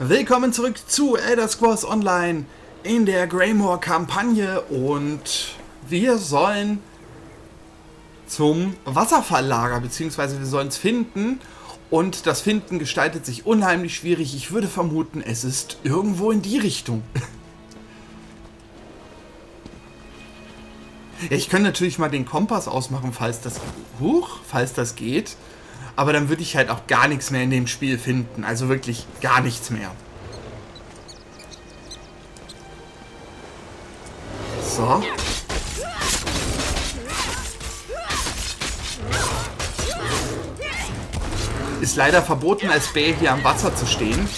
Willkommen zurück zu Elder Scrolls Online in der Greymore Kampagne und wir sollen zum Wasserfalllager, beziehungsweise wir sollen es finden und das Finden gestaltet sich unheimlich schwierig. Ich würde vermuten, es ist irgendwo in die Richtung. Ich könnte natürlich mal den Kompass ausmachen, falls das, huch, falls das geht. Aber dann würde ich halt auch gar nichts mehr in dem Spiel finden. Also wirklich gar nichts mehr. So. Ist leider verboten, als Bär hier am Wasser zu stehen.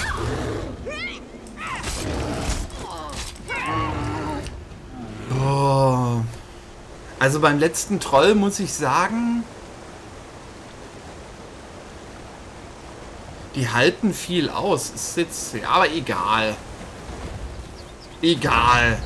Oh. Also beim letzten Troll muss ich sagen, die halten viel aus. Ist jetzt, ja, aber egal. Egal.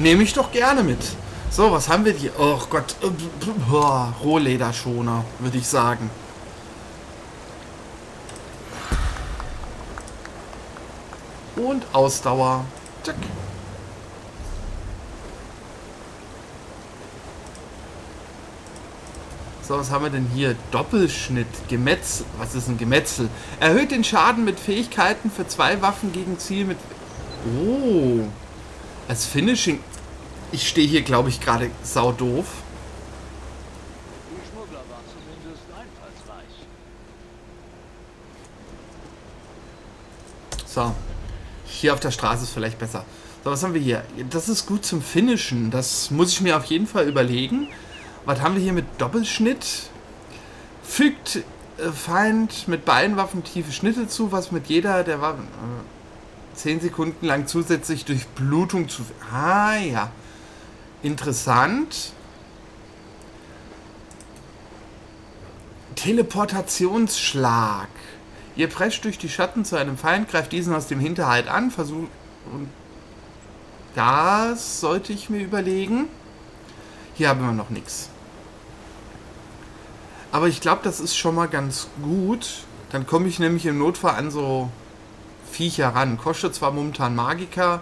Nehme ich doch gerne mit. So, was haben wir hier? Oh Gott. Boah, Rohlederschoner, würde ich sagen. Und Ausdauer. Zack. So, was haben wir denn hier? Doppelschnitt, Gemetzel. Was ist ein Gemetzel? Erhöht den Schaden mit Fähigkeiten für zwei Waffen gegen Ziel mit... Oh. Als Finishing... Ich stehe hier, glaube ich, gerade sau doof. So. Hier auf der Straße ist vielleicht besser. So, was haben wir hier? Das ist gut zum Finishen. Das muss ich mir auf jeden Fall überlegen. Was haben wir hier mit Doppelschnitt? Fügt äh, Feind mit beiden Waffen tiefe Schnitte zu, was mit jeder der Waffen... Äh, 10 Sekunden lang zusätzlich durch Blutung zu... Ah, ja. Interessant. Teleportationsschlag. Ihr prescht durch die Schatten zu einem Feind, greift diesen aus dem Hinterhalt an, versucht... Und das sollte ich mir überlegen. Hier haben wir noch nichts. Aber ich glaube, das ist schon mal ganz gut. Dann komme ich nämlich im Notfall an so Viecher ran. Kostet zwar momentan Magiker.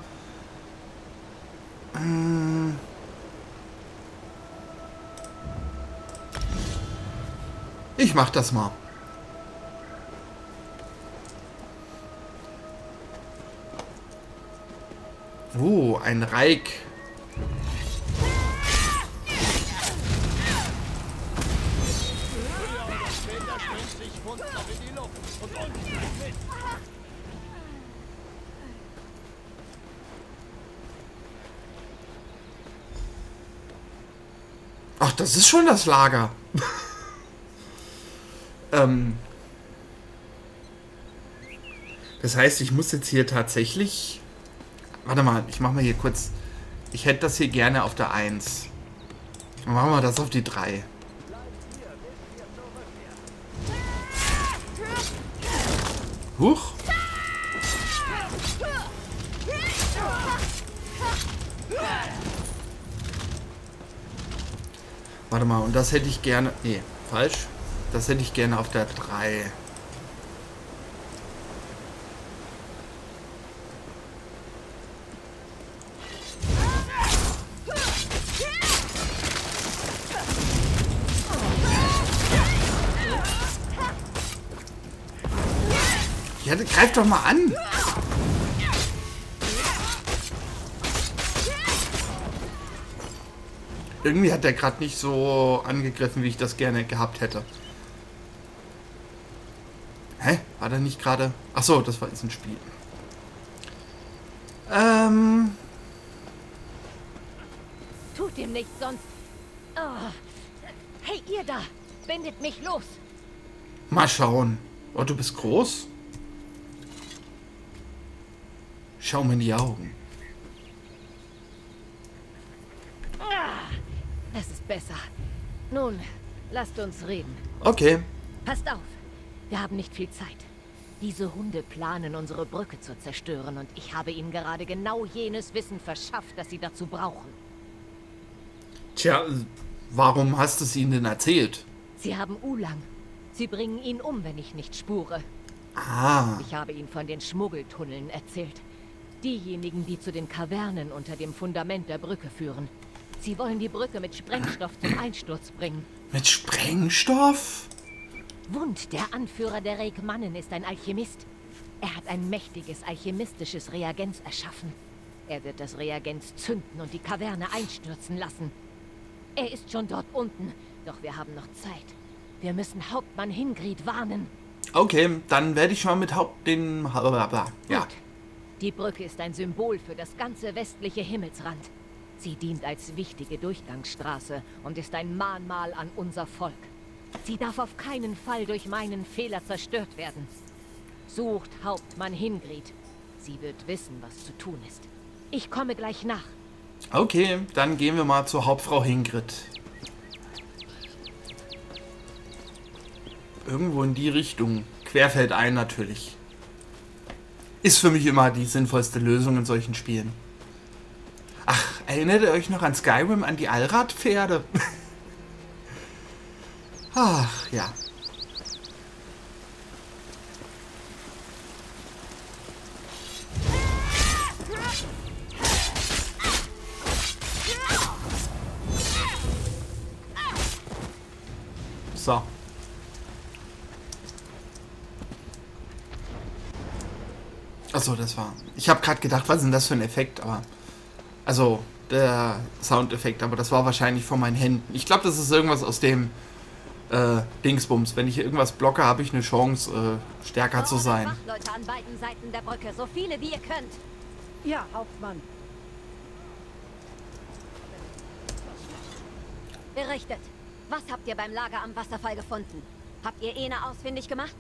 Ähm Ich mach das mal. Oh, ein Reik. Ach, das ist schon das Lager. Ähm. Das heißt, ich muss jetzt hier tatsächlich. Warte mal, ich mach mal hier kurz. Ich hätte das hier gerne auf der 1. Machen wir das auf die 3. Huch. Warte mal, und das hätte ich gerne. Nee, falsch. Das hätte ich gerne auf der 3. Ja, greif doch mal an. Irgendwie hat der gerade nicht so angegriffen, wie ich das gerne gehabt hätte. War der nicht gerade... Ach so, das war jetzt ein Spiel. Ähm... Tut ihm nichts, sonst... Oh. Hey, ihr da! Bindet mich los! Mal schauen. Oh, du bist groß? Schau mir in die Augen. besser. Nun, lasst uns reden. Okay. Passt auf, wir haben nicht viel Zeit. Diese Hunde planen, unsere Brücke zu zerstören und ich habe ihnen gerade genau jenes Wissen verschafft, das sie dazu brauchen. Tja, warum hast du es ihnen denn erzählt? Sie haben Ulang. Sie bringen ihn um, wenn ich nicht spure. Ah, Ich habe ihnen von den Schmuggeltunneln erzählt. Diejenigen, die zu den Kavernen unter dem Fundament der Brücke führen. Sie wollen die Brücke mit Sprengstoff zum Einsturz bringen. mit Sprengstoff? Wund, der Anführer der Reikmannen, ist ein Alchemist. Er hat ein mächtiges alchemistisches Reagenz erschaffen. Er wird das Reagenz zünden und die Kaverne einstürzen lassen. Er ist schon dort unten, doch wir haben noch Zeit. Wir müssen Hauptmann Hingrid warnen. Okay, dann werde ich mal mit Haupt den... Blablabla. Ja. Gut. Die Brücke ist ein Symbol für das ganze westliche Himmelsrand. Sie dient als wichtige Durchgangsstraße und ist ein Mahnmal an unser Volk. Sie darf auf keinen Fall durch meinen Fehler zerstört werden. Sucht Hauptmann Hingrid. Sie wird wissen, was zu tun ist. Ich komme gleich nach. Okay, dann gehen wir mal zur Hauptfrau Hingrid. Irgendwo in die Richtung. Querfeldein natürlich. Ist für mich immer die sinnvollste Lösung in solchen Spielen. Ach, erinnert ihr euch noch an Skyrim, an die Allradpferde? Ach, ja. So. Achso, das war. Ich habe gerade gedacht, was ist denn das für ein Effekt, aber. Also, der Soundeffekt, aber das war wahrscheinlich von meinen Händen. Ich glaube, das ist irgendwas aus dem äh, Dingsbums. Wenn ich hier irgendwas blocke, habe ich eine Chance, äh, stärker zu sein. Wachleute an beiden Seiten der Brücke, so viele wie ihr könnt. Ja, Hauptmann. Berichtet. Was habt ihr beim Lager am Wasserfall gefunden? Habt ihr Ene ausfindig gemacht?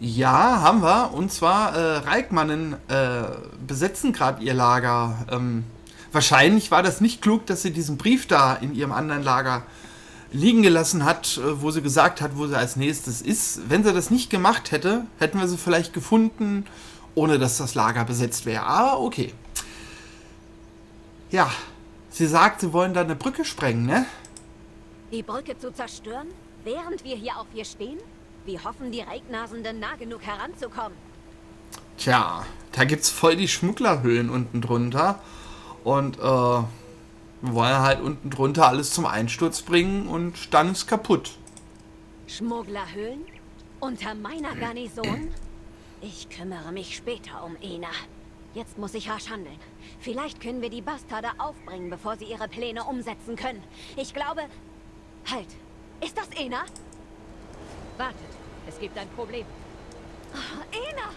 Ja, haben wir. Und zwar, äh, Reikmannen äh, besetzen gerade ihr Lager. Ähm, wahrscheinlich war das nicht klug, dass sie diesen Brief da in ihrem anderen Lager liegen gelassen hat, äh, wo sie gesagt hat, wo sie als nächstes ist. Wenn sie das nicht gemacht hätte, hätten wir sie vielleicht gefunden, ohne dass das Lager besetzt wäre. Aber okay. Ja, sie sagt, sie wollen da eine Brücke sprengen, ne? Die Brücke zu zerstören? Während wir hier auf ihr stehen? Wir hoffen, die Reiknasenden nah genug heranzukommen. Tja, da gibt's voll die Schmugglerhöhlen unten drunter. Und äh, wir wollen halt unten drunter alles zum Einsturz bringen und dann ist kaputt. Schmugglerhöhlen? Unter meiner Garnison? Ich kümmere mich später um Ena. Jetzt muss ich rasch handeln. Vielleicht können wir die Bastarde aufbringen, bevor sie ihre Pläne umsetzen können. Ich glaube... Halt. Ist das Ena? Wartet. Es gibt ein Problem. Oh, Ena!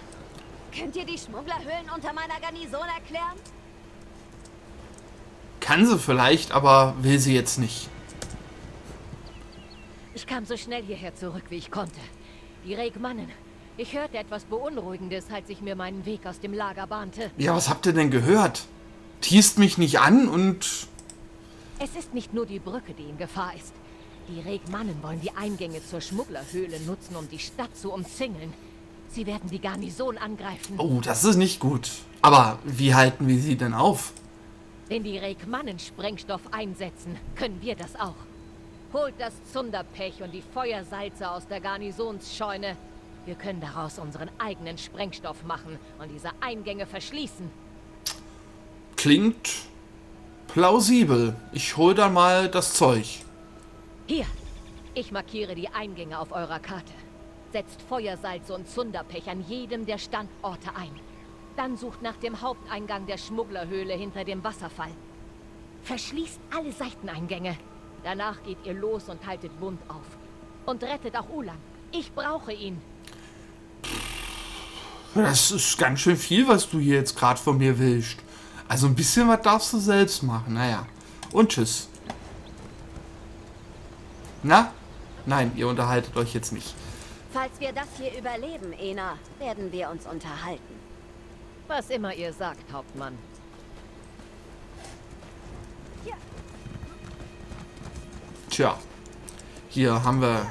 Könnt ihr die Schmugglerhöhlen unter meiner Garnison erklären? Kann sie vielleicht, aber will sie jetzt nicht. Ich kam so schnell hierher zurück, wie ich konnte. Die Regmannen. Ich hörte etwas Beunruhigendes, als ich mir meinen Weg aus dem Lager bahnte. Ja, was habt ihr denn gehört? Tiest mich nicht an und... Es ist nicht nur die Brücke, die in Gefahr ist. Die Regmannen wollen die Eingänge zur Schmugglerhöhle nutzen, um die Stadt zu umzingeln. Sie werden die Garnison angreifen. Oh, das ist nicht gut. Aber wie halten wir sie denn auf? Wenn die Regmannen Sprengstoff einsetzen, können wir das auch. Holt das Zunderpech und die Feuersalze aus der Garnisonsscheune. Wir können daraus unseren eigenen Sprengstoff machen und diese Eingänge verschließen. Klingt plausibel. Ich hol dann mal das Zeug. Hier, ich markiere die Eingänge auf eurer Karte. Setzt Feuersalze und Zunderpech an jedem der Standorte ein. Dann sucht nach dem Haupteingang der Schmugglerhöhle hinter dem Wasserfall. Verschließt alle Seiteneingänge. Danach geht ihr los und haltet Wund auf. Und rettet auch Ulan. Ich brauche ihn. Das ist ganz schön viel, was du hier jetzt gerade von mir willst. Also ein bisschen was darfst du selbst machen. Naja. Und tschüss. Na? Nein, ihr unterhaltet euch jetzt nicht. Falls wir das hier überleben, Ena, werden wir uns unterhalten. Was immer ihr sagt, Hauptmann. Tja. Hier haben wir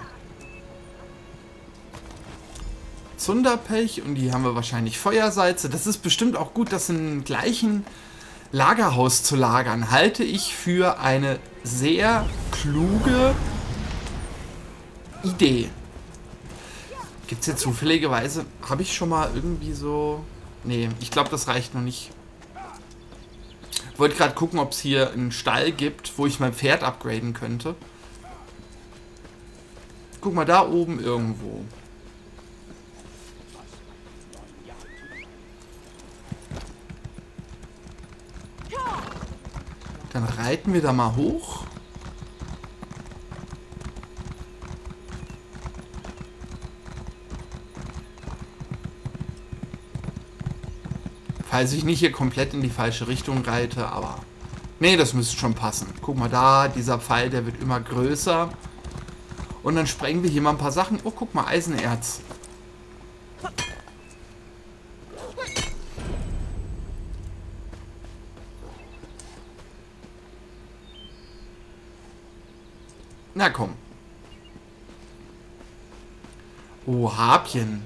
Zunderpech und die haben wir wahrscheinlich Feuersalze. Das ist bestimmt auch gut, das im gleichen Lagerhaus zu lagern. Halte ich für eine sehr kluge Idee. Gibt es hier zufälligerweise... Habe ich schon mal irgendwie so... Nee, ich glaube, das reicht noch nicht. Ich wollte gerade gucken, ob es hier einen Stall gibt, wo ich mein Pferd upgraden könnte. Guck mal, da oben irgendwo. Dann reiten wir da mal hoch. Falls ich nicht hier komplett in die falsche Richtung reite, aber... Nee, das müsste schon passen. Guck mal da, dieser Pfeil, der wird immer größer. Und dann sprengen wir hier mal ein paar Sachen. Oh, guck mal, Eisenerz. Na komm. Oh, Harpien.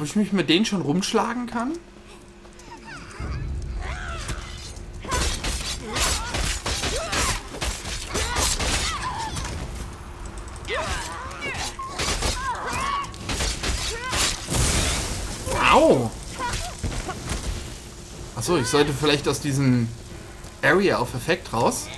Ob ich mich mit denen schon rumschlagen kann? Au! Achso, ich sollte vielleicht aus diesem Area of Effect raus.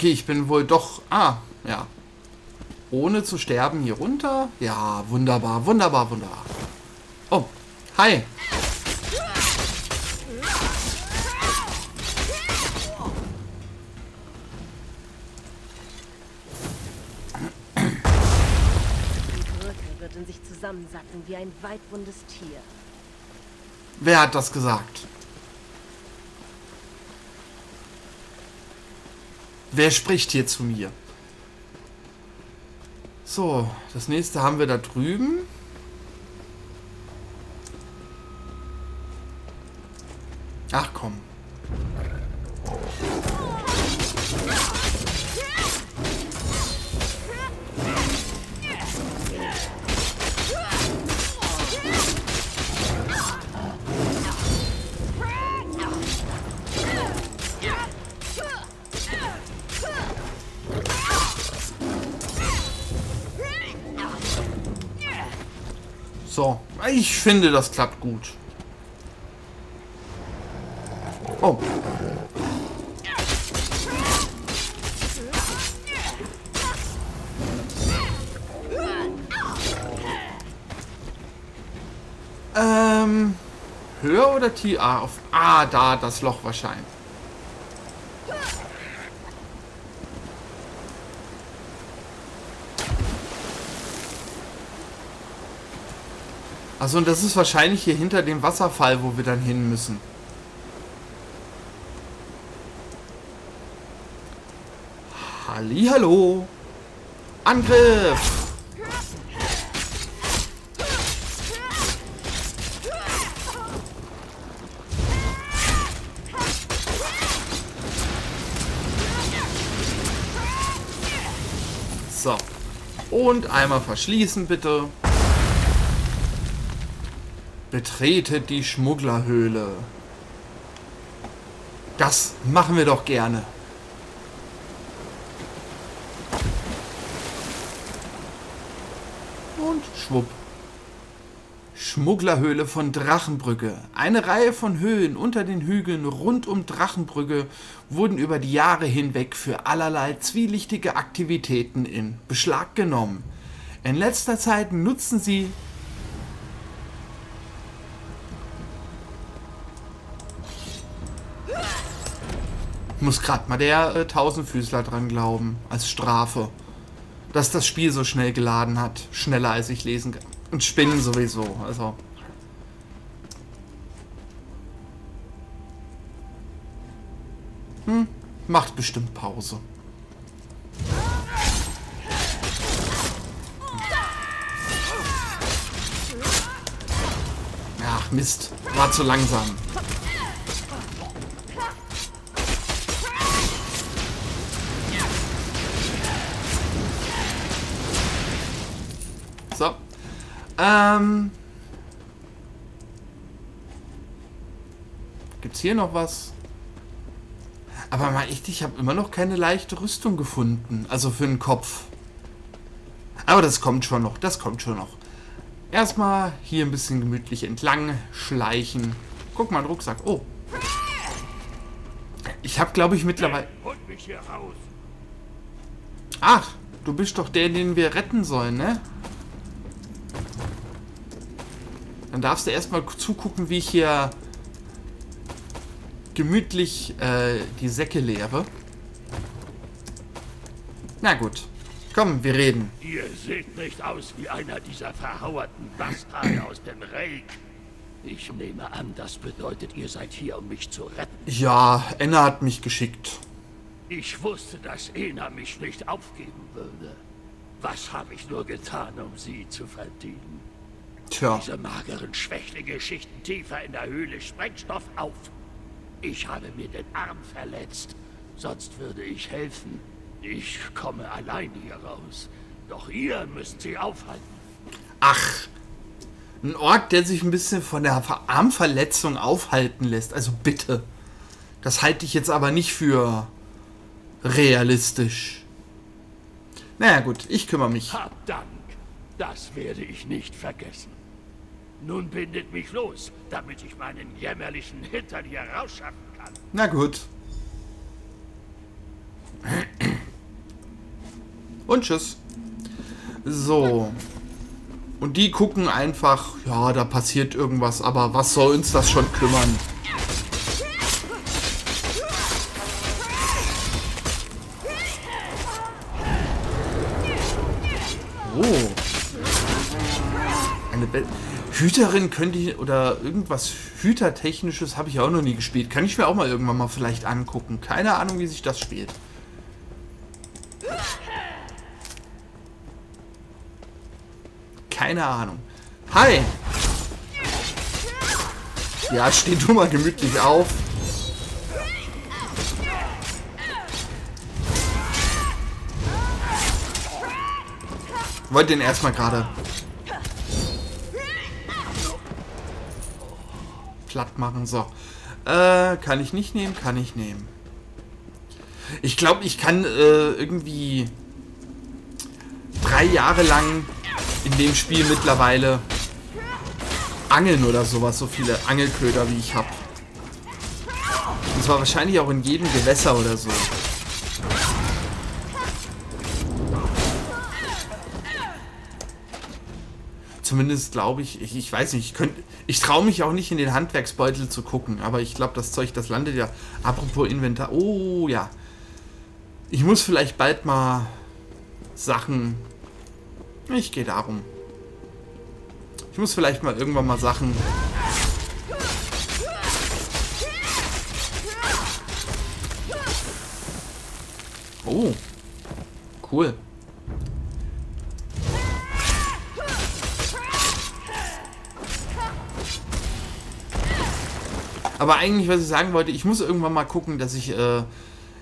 Okay, ich bin wohl doch... Ah, ja. Ohne zu sterben hier runter. Ja, wunderbar, wunderbar, wunderbar. Oh, hi. Zusammensacken wie ein weitwundes Tier. Wer hat das gesagt? Wer spricht hier zu mir? So, das nächste haben wir da drüben. Ach komm. Ich finde, das klappt gut. Oh. Ähm, höher oder tief? Auf, ah, da, das Loch wahrscheinlich. Also und das ist wahrscheinlich hier hinter dem Wasserfall, wo wir dann hin müssen. Hallo. Angriff! So. Und einmal verschließen, bitte. Betretet die Schmugglerhöhle. Das machen wir doch gerne. Und schwupp. Schmugglerhöhle von Drachenbrücke. Eine Reihe von Höhlen unter den Hügeln rund um Drachenbrücke wurden über die Jahre hinweg für allerlei zwielichtige Aktivitäten in Beschlag genommen. In letzter Zeit nutzen sie muss gerade mal der äh, Tausendfüßler dran glauben, als Strafe. Dass das Spiel so schnell geladen hat. Schneller als ich lesen kann. Und Spinnen sowieso. Also. Hm, Macht bestimmt Pause. Ach, Mist. War zu langsam. Ähm. Gibt's hier noch was? Aber mal echt, ich habe immer noch keine leichte Rüstung gefunden. Also für den Kopf. Aber das kommt schon noch. Das kommt schon noch. Erstmal hier ein bisschen gemütlich entlang schleichen. Guck mal, ein Rucksack. Oh. Ich habe, glaube ich, mittlerweile... Holt mich hier raus. Ach, du bist doch der, den wir retten sollen, ne? Dann darfst du erstmal zugucken, wie ich hier gemütlich äh, die Säcke leere. Na gut. Komm, wir reden. Ihr seht nicht aus wie einer dieser verhauerten Bastarde aus dem Reich. Ich nehme an, das bedeutet, ihr seid hier, um mich zu retten. Ja, Enna hat mich geschickt. Ich wusste, dass Ena mich nicht aufgeben würde. Was habe ich nur getan, um sie zu verdienen? Tja, Diese mageren Schwächlinge schichten tiefer in der Höhle Sprengstoff auf. Ich habe mir den Arm verletzt. Sonst würde ich helfen. Ich komme allein hier raus. Doch ihr müsst sie aufhalten. ach. Ein Ork, der sich ein bisschen von der Ver- Armverletzung aufhalten lässt. Also bitte. Das halte ich jetzt aber nicht für realistisch. Naja gut, ich kümmere mich. Hab Dank. Das werde ich nicht vergessen. Nun bindet mich los, damit ich meinen jämmerlichen Hintern hier rausschaffen kann. Na gut. Und tschüss. So. Und die gucken einfach, ja, da passiert irgendwas, aber was soll uns das schon kümmern? Oh. Eine Be Hüterin könnte ich, oder irgendwas Hütertechnisches habe ich auch noch nie gespielt. Kann ich mir auch mal irgendwann mal vielleicht angucken. Keine Ahnung, wie sich das spielt. Keine Ahnung. Hi! Ja, steh du mal gemütlich auf. Wollte den erstmal gerade platt machen. So. Äh, kann ich nicht nehmen, kann ich nehmen. Ich glaube, ich kann äh, irgendwie drei Jahre lang in dem Spiel mittlerweile angeln oder sowas. So viele Angelköder, wie ich habe. Und zwar wahrscheinlich auch in jedem Gewässer oder so. Zumindest glaube ich, ich, ich weiß nicht, ich könnte, ich traue mich auch nicht in den Handwerksbeutel zu gucken, aber ich glaube, das Zeug, das landet ja. Apropos Inventar, oh ja. Ich muss vielleicht bald mal Sachen. Ich gehe darum. Ich muss vielleicht mal irgendwann mal Sachen. Oh. Cool. Aber eigentlich, was ich sagen wollte, ich muss irgendwann mal gucken, dass ich äh,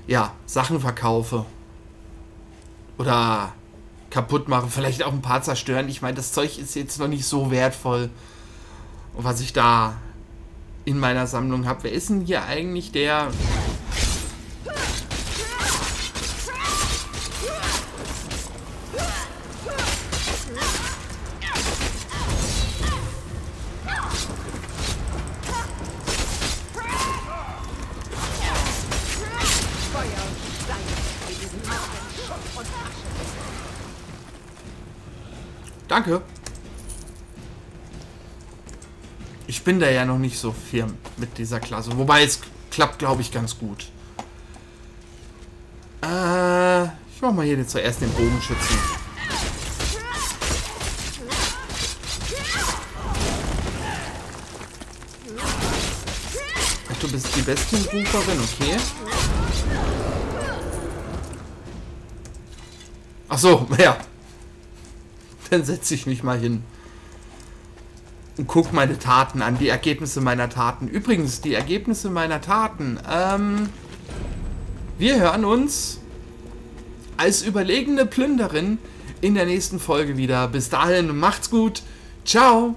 ja Sachen verkaufe. Oder kaputt mache, vielleicht auch ein paar zerstören. Ich meine, das Zeug ist jetzt noch nicht so wertvoll, was ich da in meiner Sammlung habe. Wer ist denn hier eigentlich der... Frage. Ich bin da ja noch nicht so firm mit dieser Klasse. Wobei es klappt, glaube ich, ganz gut. Äh, ich mach mal hier zuerst den Bogenschützen. Ach, du bist die Bestienruferin, okay. Ach so, ja. Dann setze ich mich mal hin und guck meine Taten an, die Ergebnisse meiner Taten. Übrigens, die Ergebnisse meiner Taten. Ähm, wir hören uns als überlegene Plünderin in der nächsten Folge wieder. Bis dahin, macht's gut. Ciao.